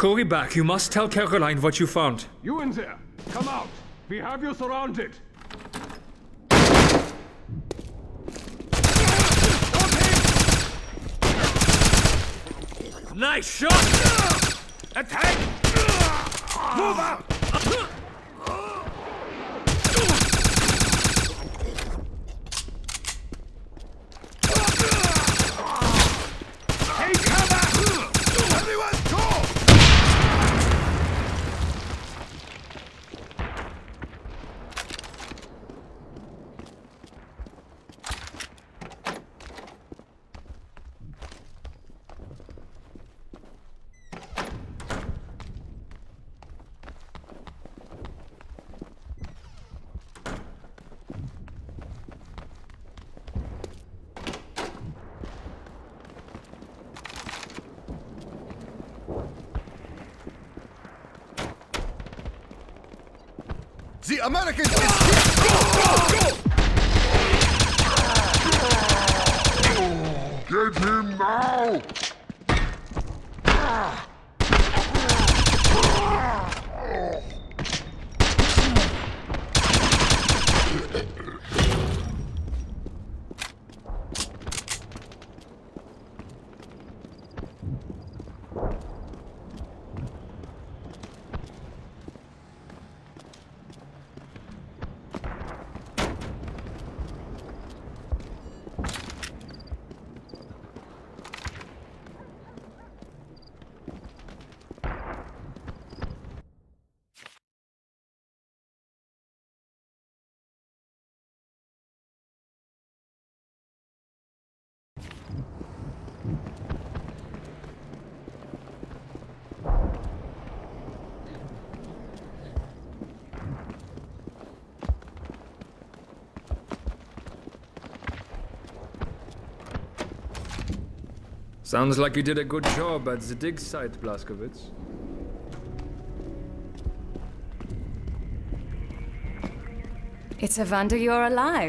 Hurry back. You must tell Caroline what you found. You in there! Come out! We have you surrounded! Nice shot! Attack! Move out! The Americans is here! Get him now! Sounds like you did a good job at the dig site, Blazkowicz. It's a wonder you're alive.